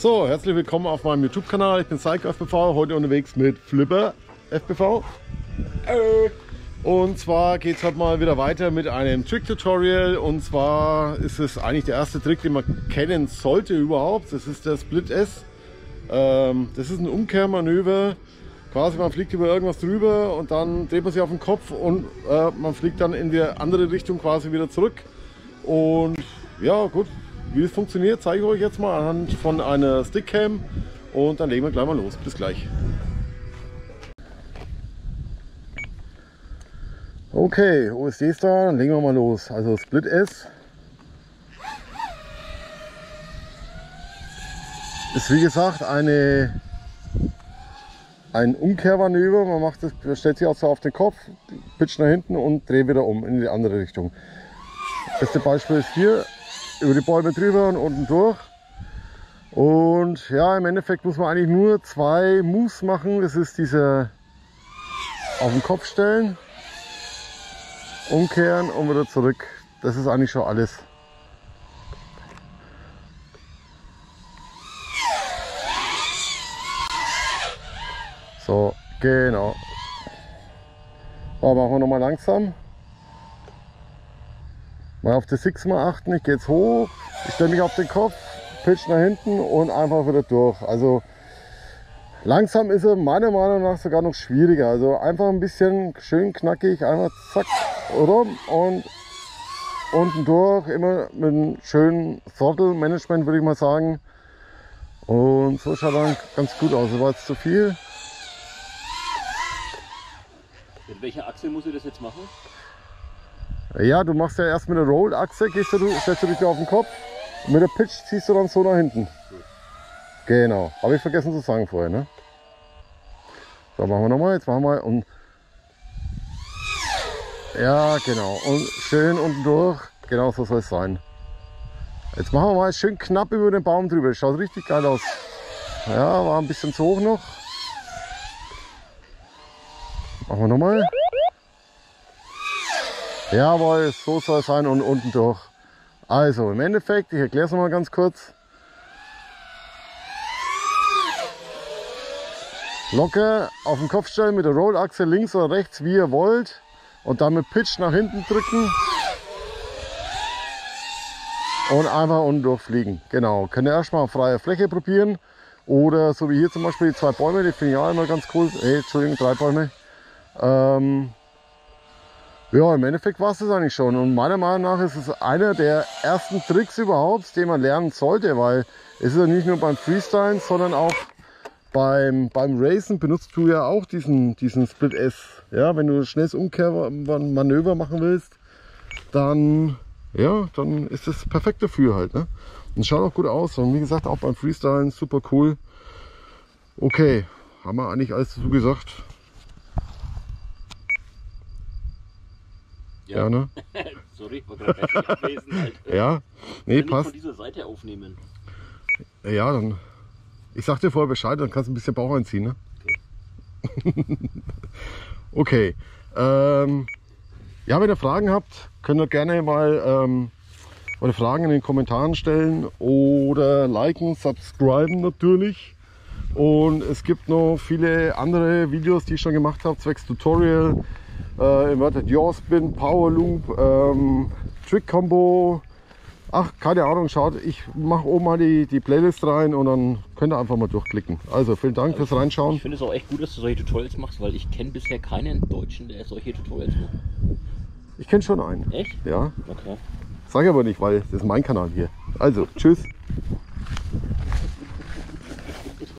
So, herzlich willkommen auf meinem YouTube-Kanal. Ich bin Psycho FPV, heute unterwegs mit Flipper FPV. Äh. Und zwar geht es heute mal wieder weiter mit einem Trick-Tutorial. Und zwar ist es eigentlich der erste Trick, den man kennen sollte überhaupt. Das ist der Split S. Ähm, das ist ein Umkehrmanöver. Quasi man fliegt über irgendwas drüber und dann dreht man sich auf den Kopf und äh, man fliegt dann in die andere Richtung quasi wieder zurück. Und ja gut, wie das funktioniert, zeige ich euch jetzt mal anhand von einer Stickcam und dann legen wir gleich mal los. Bis gleich. Okay, OSD ist da, dann legen wir mal los. Also Split S. Ist wie gesagt eine, ein Umkehrmanöver. Man macht das, stellt sich auch so auf den Kopf, pitcht nach hinten und dreht wieder um in die andere Richtung. Das beste Beispiel ist hier über die Bäume drüber und unten durch. Und ja, im Endeffekt muss man eigentlich nur zwei Moves machen. Das ist dieser auf den Kopf stellen, umkehren und wieder zurück. Das ist eigentlich schon alles. So, genau. Aber machen wir nochmal langsam. Mal auf das Six mal achten, ich gehe jetzt hoch, ich stelle mich auf den Kopf, pitch nach hinten und einfach wieder durch. Also langsam ist er meiner Meinung nach sogar noch schwieriger. Also einfach ein bisschen schön knackig, einmal zack rum und unten durch, immer mit einem schönen Throttle-Management würde ich mal sagen. Und so schaut dann ganz gut aus. Das war jetzt zu viel. Mit welcher Achse muss ich das jetzt machen? Ja, du machst ja erst mit der Roll-Achse, gehst du, stellst du dich auf den Kopf und mit der Pitch ziehst du dann so nach hinten. Genau, habe ich vergessen zu sagen vorher. Ne? So, machen wir nochmal, jetzt machen wir und ja, genau, und schön unten durch, genau so soll es sein. Jetzt machen wir mal schön knapp über den Baum drüber, schaut richtig geil aus. Ja, war ein bisschen zu hoch noch. Machen wir nochmal. Jawohl, so soll es sein und unten durch. Also im Endeffekt, ich erkläre es mal ganz kurz. Locker auf den Kopf stellen mit der Rollachse links oder rechts, wie ihr wollt. Und dann mit Pitch nach hinten drücken. Und einfach unten durchfliegen. Genau, könnt ihr erstmal auf freier Fläche probieren. Oder so wie hier zum Beispiel die zwei Bäume, die finde ich auch immer ganz cool. Hey, Entschuldigung, drei Bäume. Ähm, ja, im Endeffekt war es das eigentlich schon. Und meiner Meinung nach ist es einer der ersten Tricks überhaupt, den man lernen sollte, weil es ist ja nicht nur beim Freestyle, sondern auch beim, beim Racen benutzt du ja auch diesen, diesen Split S. Ja, wenn du schnelles Umkehrmanöver machen willst, dann, ja, dann ist das perfekt dafür halt. Ne? Und schaut auch gut aus. Und wie gesagt, auch beim Freestyle super cool. Okay, haben wir eigentlich alles dazu gesagt. Ja. Gerne. Sorry, war gerade abwesend. Halt. Ja, nee, Kann ich passt. von dieser Seite aufnehmen. Ja, dann. Ich sag dir vorher Bescheid, dann kannst du ein bisschen Bauch einziehen, ne? Okay. Ähm, ja, wenn ihr Fragen habt, könnt ihr gerne mal ähm, eure Fragen in den Kommentaren stellen oder liken, subscriben natürlich. Und es gibt noch viele andere Videos, die ich schon gemacht habe, zwecks Tutorial. Äh, werdet Yaw Spin, Power Loop, ähm, Trick Combo, Ach, keine Ahnung, schaut, ich mache oben mal die, die Playlist rein und dann könnt ihr einfach mal durchklicken. Also vielen Dank fürs Ich Reinschauen. finde es auch echt gut, dass du solche Tutorials machst, weil ich kenne bisher keinen Deutschen, der solche Tutorials macht. Ich kenne schon einen. Echt? Ja, Okay. sage aber nicht, weil das ist mein Kanal hier. Also, tschüss.